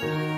designercheatsheet.com.